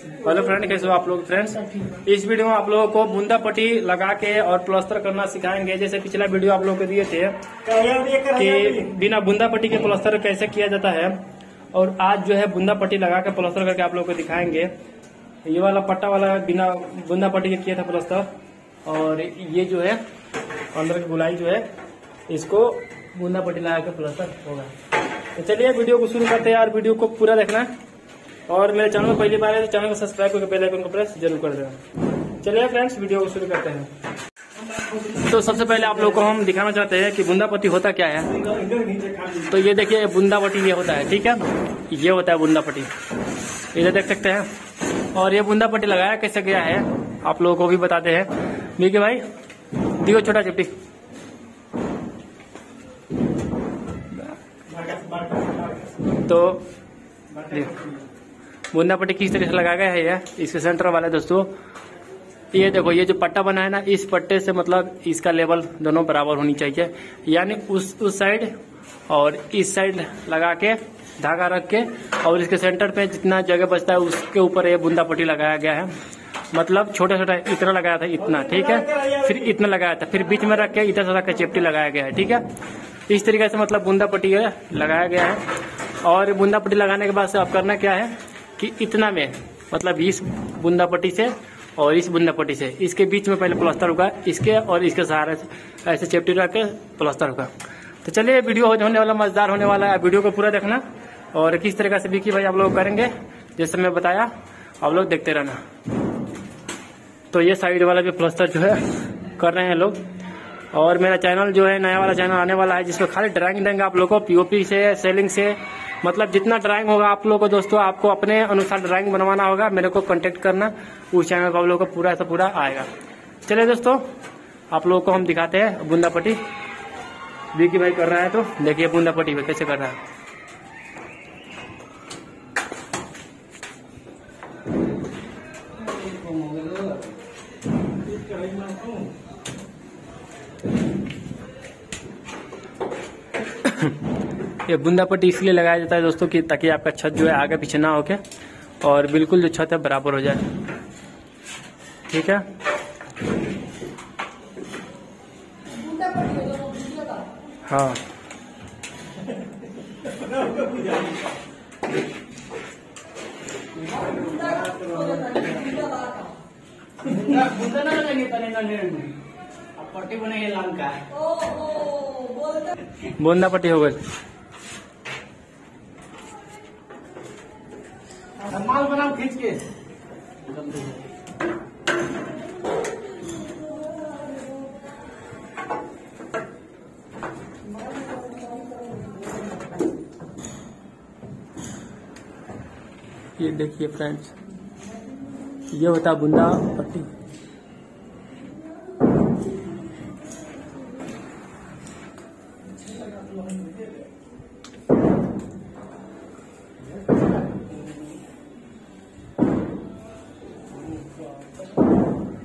Hello friend, कैसे हो आप लोग फ्रेंड्स? इस वीडियो में आप लोगों को बूंदा पट्टी लगा के और प्लास्टर करना सिखाएँगे। जैसे पिछला वीडियो आप लोगों को दिए थे कि बिना बूंदा पट्टी के प्लास्टर कैसे किया जाता है। और आज जो है बूंदा पट्टी लगा के प्लास्टर करके आप लोगों को दिखाएँगे। ये वाला पट्टा वाला बिना बूंदा पट्टी के किया था प्लास्टर और ये जो है, अंदर की गुलाई जो है, इसको बूंदा पट्टी लगा के प्लास्टर होगा। तो चलिए वीडियो को शुरू करते हैं यार वीडियो को पूरा देखना। और मेरे चैनल को पहली बार है तो चैनल को सब्सक्राइब करके बेल आइकन को प्रेस ज़रूर कर देना। चलिए फ्रेंड्स, वीडियो को शुरू करते हैं। तो सबसे पहले आप लोग को हम दिखाना चाहते हैं कि बूंदापट्टी होता क्या है। तो ये देखिए बूंदापट्टी ये होता है, ठीक है? ये होता है बूंदापट्टी इधर देख सकते हैं। और ये बूंदापट्टी लगाया कैसे गया है, आप लोगों को भी बताते हैं। ठीक है भाई, दियो छोटा चिपटी। तो बूंदा पट्टी किस तरह से लगाया गया है ये इसके सेंटर वाला दोस्तों, ये देखो, ये जो पट्टा बना है ना, इस पट्टे से मतलब इसका लेवल दोनों बराबर होनी चाहिए। यानी उस उस साइड और इस साइड लगा के, धागा रख के, और इसके सेंटर पे जितना जगह बचता है, उसके ऊपर ये बूंदा पट्टी लगाया गया है। मतलब छोटा छोटा इतना लगाया था, इतना, ठीक है? फिर इतना लगाया था, फिर बीच में रख के इतना सा चेपटी लगाया गया है, ठीक है? इस तरीके से मतलब बूंदा पट्टी लगाया गया है। और बूंदा पट्टी लगाने के बाद से आप करना क्या है? कि इतना में मतलब इस बूंदा पट्टी से और इस बूंदा पट्टी से। इसके बीच में पहले प्लास्टर होगा, इसके और इसके सहारे ऐसे चेपटी रख के प्लास्टर होगा। तो चलिए वीडियो होने वाला, मज़ेदार होने वाला है। वीडियो को पूरा देखना और किस तरीके से बिकी भाई आप लोग करेंगे, जैसे मैं बताया, आप लोग देखते रहना। तो ये साइड वाला भी प्लास्टर जो है, कर रहे हैं लोग। और मेरा चैनल जो है, नया वाला चैनल आने वाला है, जिसमें खाली ड्राइंग देंगे आप लोग को पीओपी से, सेलिंग से मतलब जितना ड्राइंग होगा आप लोग को दोस्तों, आपको अपने अनुसार ड्राइंग बनवाना होगा, मेरे को कॉन्टेक्ट करना, उस चैनल पर आप लोग को पूरा से पूरा आएगा। चलिए दोस्तों, आप लोगों को हम दिखाते हैं बूंदा पट्टी विकी भाई कर रहा है तो देखिए बूंदा पट्टी में कैसे कर रहा है। ये बूंदा पट्टी इसलिए लगाया जाता है दोस्तों कि ताकि आपका छत जो है आगे पीछे ना होके और बिल्कुल जो छत है बराबर हो जाए। ठीक है? हाँ। बूंदा पट्टी हो गई। माल बनाओ खींच के। ये देखिए फ्रेंड्स ये होता बूंदा पट्टी।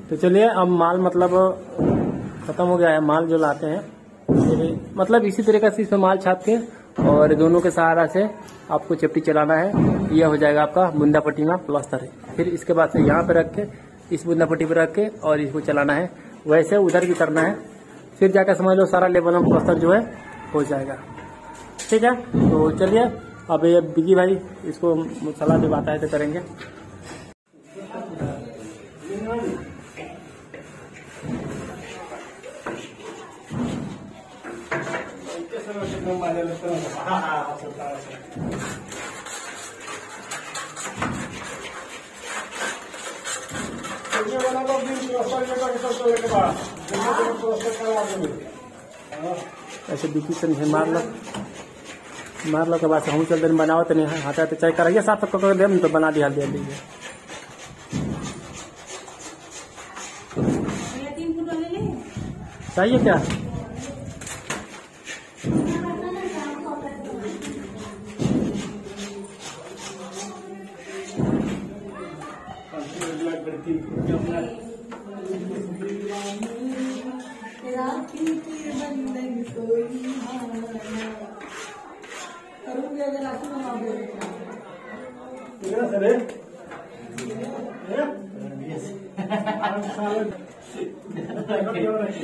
तो चलिए, अब माल मतलब खत्म हो गया है, माल जो लाते हैं मतलब इसी तरीके से इसमें माल छाप के और दोनों के सहारा से आपको चपटी चलाना है, यह हो जाएगा आपका बुंदा पट्टी में प्लास्टर। फिर इसके बाद से यहाँ पे रख के, इस बुंदा पट्टी पे रख के और इसको चलाना है। वैसे उधर भी करना है। फिर जाकर समझ लो सारा लेवल में प्लास्टर जो है, हो जाएगा। ठीक है? तो चलिए, अब ये बिगी भाई इसको सलाह जब आता है तो करेंगे। ऐसे बिकी से नहीं मार लो। मार लो के बाद हम चल दिन, बनाओ तो नहीं हाथा तो चेक कराइए, साफ़ सबको कर दे तो बना दिया, दे दीजिए चाहिए क्या? ¿Qué pasa? ¿Qué pasa? ¿Qué pasa? ¿Qué pasa? ¿Qué pasa? ¿Qué ¿Qué ¿Qué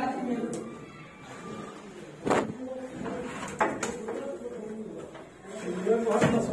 ¿Qué.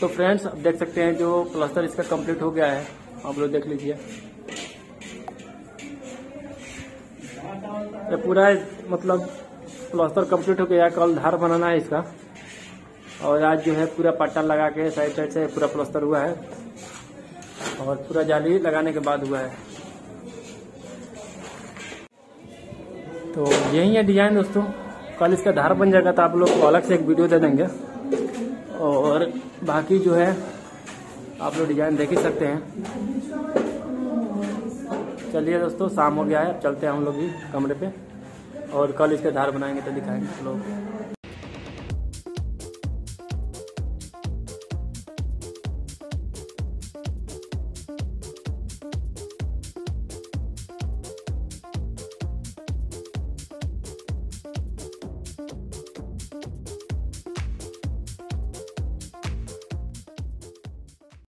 तो फ्रेंड्स आप देख सकते हैं जो प्लास्टर इसका कंप्लीट हो गया है। आप लोग देख लीजिए। ये पूरा मतलब प्लास्टर कंप्लीट हो गया कल धार बनाना है इसका। और आज जो है पूरा पट्टा लगा के साइड साइड से पूरा प्लास्टर हुआ है। और पूरा जाली लगाने के बाद हुआ है। तो यही है डिज़ाइन दोस्तों। कल इसका धार बन जाएगा तो आप लोग को अलग से एक वीडियो दे देंगे। और बाकी जो है, आप लोग डिज़ाइन देख ही सकते हैं। चलिए दोस्तों, शाम हो गया है, अब चलते हैं हम लोग भी कमरे पे। और कल इसके धार बनाएँगे तो दिखाएँगे लोग।